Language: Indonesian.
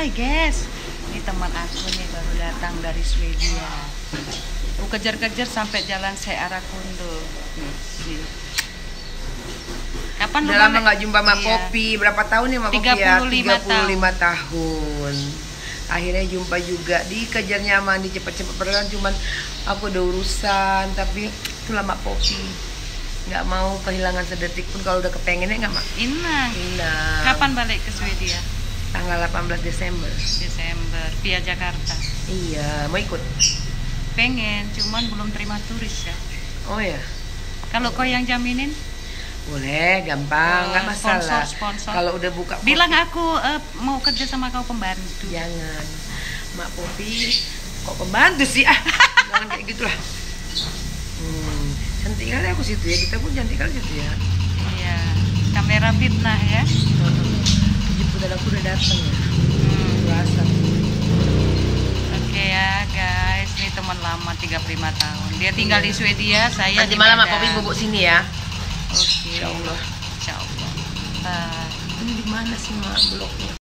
Hai guys, ini teman aku nih baru datang dari Swedia. Aku kejar-kejar sampai jalan Seara Kundo. Kapan Udah lama nggak jumpa sama Iya. Kopi. Berapa tahun ya sama Kopi ya? 35 35 tahun. Akhirnya jumpa juga dikejar nyaman, di cepet-cepet padahal cuman aku ada urusan, tapi itu lama Kopi. Nggak mau kehilangan sedetik pun kalau udah kepengennya nggak mak. Inang. Indah. Kapan balik ke Swedia? Tanggal 18 Desember. Desember via Jakarta. Iya, mau ikut. Pengen, cuman belum terima turis ya. Oh ya, Kalau kau yang jaminin, boleh, gampang, nggak Oh, masalah. sponsor, sponsor. Kalau udah buka bilang aku eh, mau kerja sama kau pembantu. Jangan, Mak Popi kok pembantu sih ah? Jangan kayak gitulah. Hmm, cantik kali aku situ ya, kita pun cantik kali situ ya. Iya, kamera fitnah ya. Aku ya. Oke ya guys, ini teman lama 35 tahun. Dia tinggal di Swedia, saya Nanti di malam. Popi bubuk sini ya. Oke. Insya Allah. Insya Allah. Bye. Ini di mana sih Mak bloknya?